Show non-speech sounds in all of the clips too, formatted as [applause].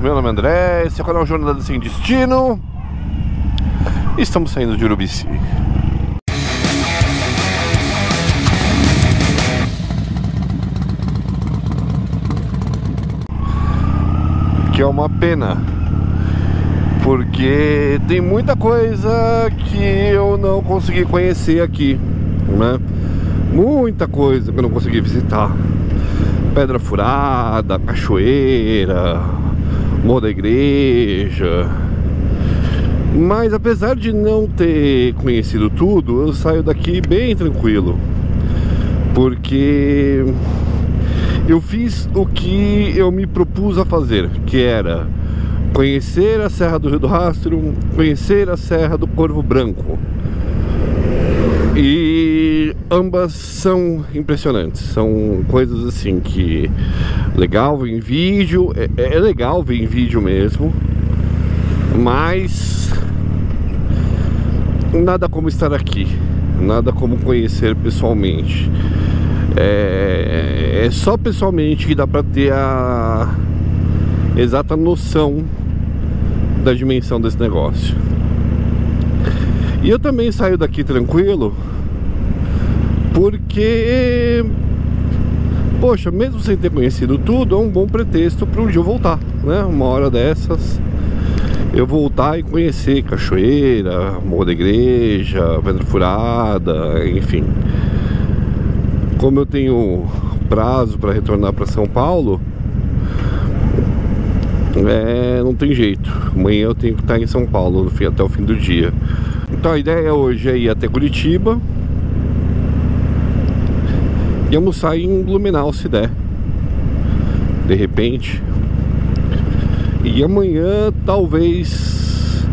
Meu nome é André, esse é o canal Jornada Sem Destino. Estamos saindo de Urubici. Que é uma pena, porque tem muita coisa que eu não consegui conhecer aqui, né? Muita coisa que eu não consegui visitar. Pedra Furada, Cachoeira, Morro da Igreja. Mas apesar de não ter conhecido tudo, eu saio daqui bem tranquilo. Porque eu fiz o que eu me propus a fazer, que era conhecer a Serra do Rio do Rastro, conhecer a Serra do Corvo Branco. E ambas são impressionantes, são coisas assim que legal ver em vídeo, é, é legal ver em vídeo mesmo, mas nada como estar aqui, nada como conhecer pessoalmente. É, é só pessoalmente que dá para ter a exata noção da dimensão desse negócio. E eu também saio daqui tranquilo, porque, poxa, mesmo sem ter conhecido tudo, é um bom pretexto para um dia eu voltar, né? Uma hora dessas, eu voltar e conhecer Cachoeira, Morro da Igreja, Pedra Furada, enfim. Como eu tenho prazo para retornar para São Paulo, é, não tem jeito. Amanhã eu tenho que estar em São Paulo até o fim do dia. Então a ideia hoje é ir até Curitiba e almoçar em Blumenau se der. De repente. E amanhã talvez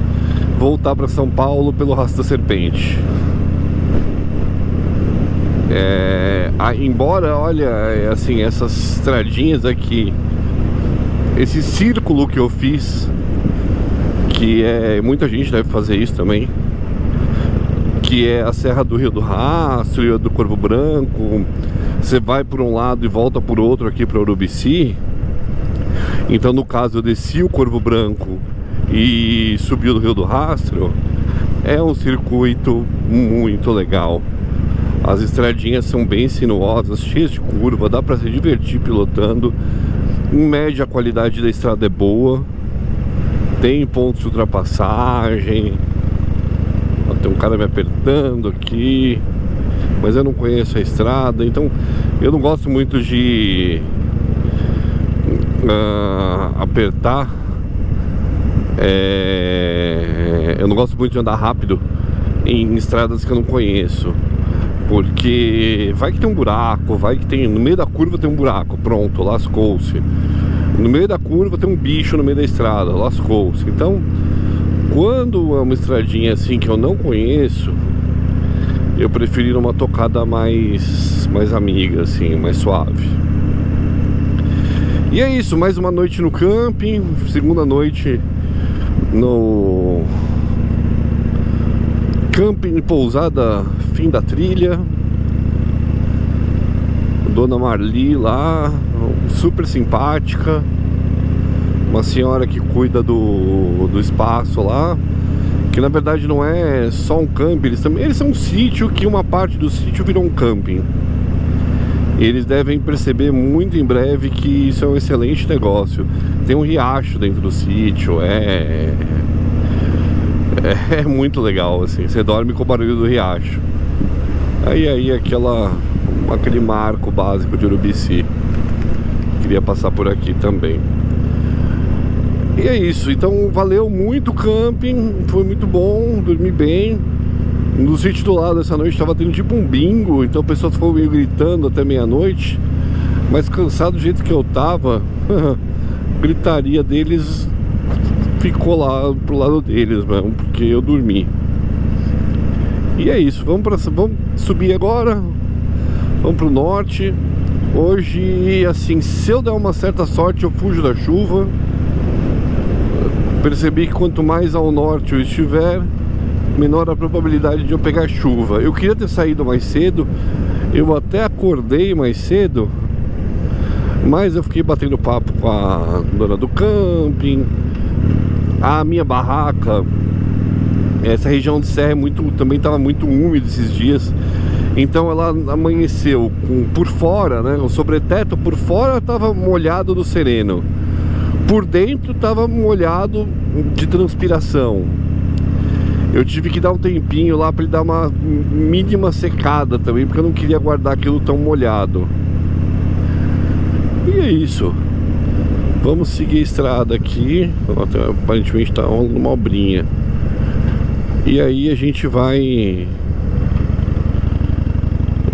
voltar para São Paulo pelo Rastro da Serpente. É, embora, olha, é assim, essas estradinhas aqui, esse círculo que eu fiz, que é muita gente deve fazer isso também que é a Serra do Rio do Rastro do Corvo Branco. Você vai por um lado e volta por outro aqui para Urubici. Então, no caso, eu desci o Corvo Branco e subi o Rio do Rastro. É um circuito muito legal. As estradinhas são bem sinuosas, cheias de curva, dá para se divertir pilotando. Em média, a qualidade da estrada é boa. Tem pontos de ultrapassagem, tem um cara me apertando aqui, mas eu não conheço a estrada, então eu não gosto muito de uh, apertar. É, eu não gosto muito de andar rápido em estradas que eu não conheço. Porque vai que tem um buraco, vai que tem. No meio da curva tem um buraco, pronto, lascou-se. No meio da curva tem um bicho no meio da estrada, lascou-se. Então, quando é uma estradinha assim que eu não conheço, eu prefiro uma tocada mais, mais amiga, assim, mais suave. E é isso, mais uma noite no camping, segunda noite no camping pousada fim da trilha. Dona Marli lá, super simpática uma senhora que cuida do, do espaço lá que na verdade não é só um camping, eles, também, eles são um sítio que uma parte do sítio virou um camping. Eles devem perceber muito em breve que isso é um excelente negócio. Tem um riacho dentro do sítio, é, é, é muito legal assim. Você dorme com o barulho do riacho. Aí aí aquela aquele marco básico de Urubici. Queria passar por aqui também. E é isso, então valeu muito o camping, foi muito bom, dormi bem. No sítio do lado essa noite estava tendo tipo um bingo, então o pessoal ficou meio gritando até meia-noite. Mas cansado do jeito que eu tava, [laughs] gritaria deles ficou lá pro lado deles mesmo, porque eu dormi. E é isso, vamos, pra, vamos subir agora, vamos pro norte. Hoje, assim, se eu der uma certa sorte, eu fujo da chuva percebi que quanto mais ao norte eu estiver, menor a probabilidade de eu pegar chuva. Eu queria ter saído mais cedo, eu até acordei mais cedo, Mas eu fiquei batendo papo com a dona do camping. A minha barraca, essa região de serra é muito, também estava muito úmida esses dias. Então ela amanheceu com, por fora, né? O sobreteto por fora estava molhado do sereno. Por dentro estava molhado de transpiração. Eu tive que dar um tempinho lá para ele dar uma mínima secada também, porque eu não queria guardar aquilo tão molhado. E é isso. Vamos seguir a estrada aqui. Aparentemente está uma obrinha. E aí a gente vai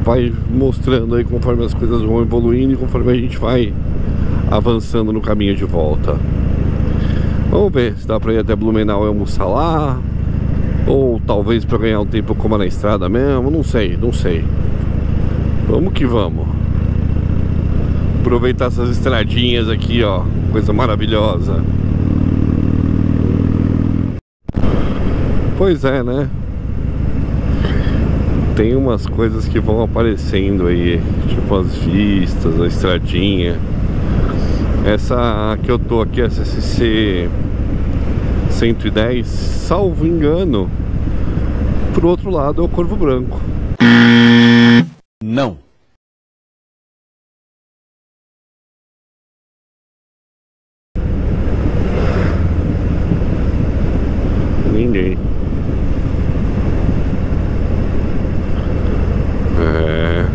vai mostrando aí conforme as coisas vão evoluindo e conforme a gente vai avançando no caminho de volta. Vamos ver se dá pra ir até Blumenau e almoçar lá. Ou talvez para ganhar um tempo como na estrada mesmo, não sei, não sei. Vamos que vamos. Aproveitar essas estradinhas aqui, ó, coisa maravilhosa. Pois é, né? Tem umas coisas que vão aparecendo aí, tipo as vistas, a estradinha. Essa que eu tô aqui, essa SCC 110, salvo engano, pro outro lado é o Corvo Branco. Não. Ninguém. É...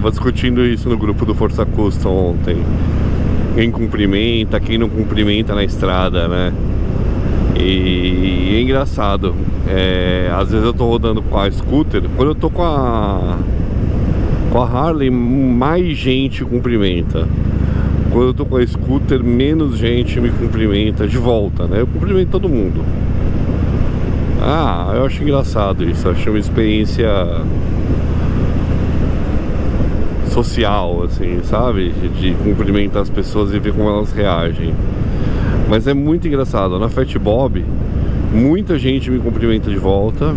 Tava discutindo isso no grupo do Força Custom ontem quem cumprimenta, quem não cumprimenta na estrada, né? E é engraçado. É, às vezes eu tô rodando com a scooter, quando eu tô com a com a Harley, mais gente cumprimenta. Quando eu tô com a scooter, menos gente me cumprimenta de volta, né? Eu cumprimento todo mundo. Ah, eu acho engraçado isso, eu acho uma experiência social, assim, sabe? De cumprimentar as pessoas e ver como elas reagem. Mas é muito engraçado. Na Fat Bob, muita gente me cumprimenta de volta.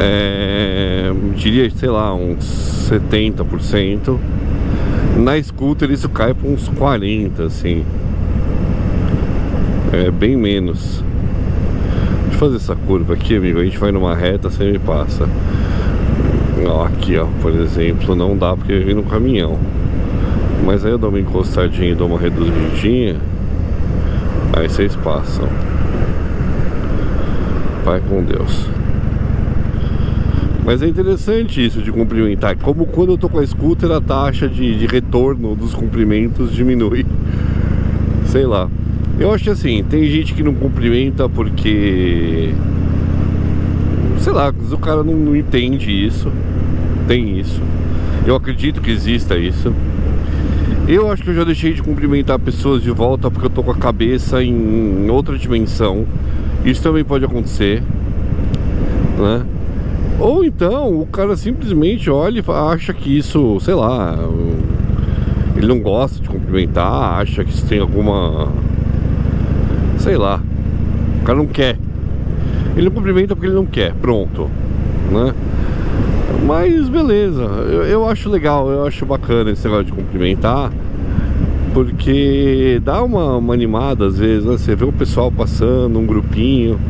É, diria, sei lá, uns 70%. Na scooter isso cai para uns 40%, assim. É bem menos. Deixa eu fazer essa curva aqui, amigo. A gente vai numa reta, você me passa. Aqui, ó, por exemplo, não dá porque eu vim no caminhão. Mas aí eu dou uma encostadinha e dou uma reduzidinha. Aí vocês passam. Vai com Deus. Mas é interessante isso de cumprimentar. Como quando eu tô com a scooter, a taxa de, de retorno dos cumprimentos [laughs] diminui. Sei lá. Eu acho assim, tem gente que não cumprimenta porque. Sei lá, o cara não, não entende isso tem isso. Eu acredito que exista isso. Eu acho que eu já deixei de cumprimentar pessoas de volta porque eu tô com a cabeça em outra dimensão. Isso também pode acontecer, né? Ou então o cara simplesmente olha e acha que isso, sei lá, ele não gosta de cumprimentar, acha que isso tem alguma. Sei lá. O cara não quer. Ele não cumprimenta porque ele não quer, pronto, né? Mas beleza, eu, eu acho legal, eu acho bacana esse negócio de cumprimentar Porque dá uma, uma animada às vezes, né? Você vê o pessoal passando, um grupinho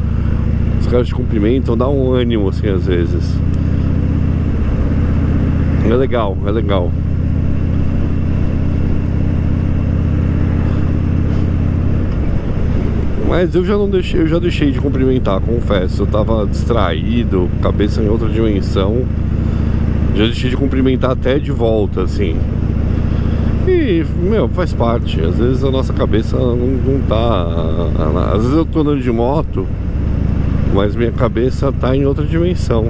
Os caras te cumprimentam, dá um ânimo assim às vezes É legal, é legal Mas eu já não deixei, eu já deixei de cumprimentar, confesso. Eu tava distraído, cabeça em outra dimensão. Já deixei de cumprimentar até de volta, assim. E, meu, faz parte. Às vezes a nossa cabeça não, não tá. Às vezes eu tô andando de moto, mas minha cabeça tá em outra dimensão.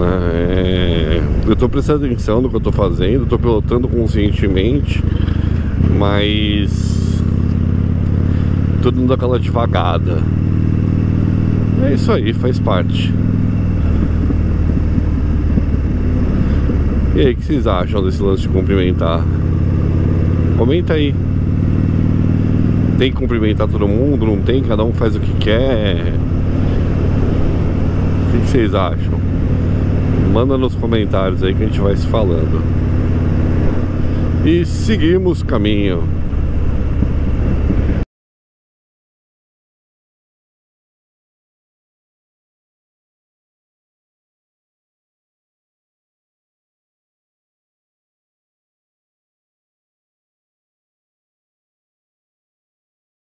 É, eu tô prestando atenção no que eu tô fazendo, tô pilotando conscientemente, mas tudo dando aquela devagada. É isso aí, faz parte. E aí, o que vocês acham desse lance de cumprimentar? Comenta aí. Tem que cumprimentar todo mundo? Não tem? Cada um faz o que quer? O que vocês acham? Manda nos comentários aí que a gente vai se falando. E seguimos caminho.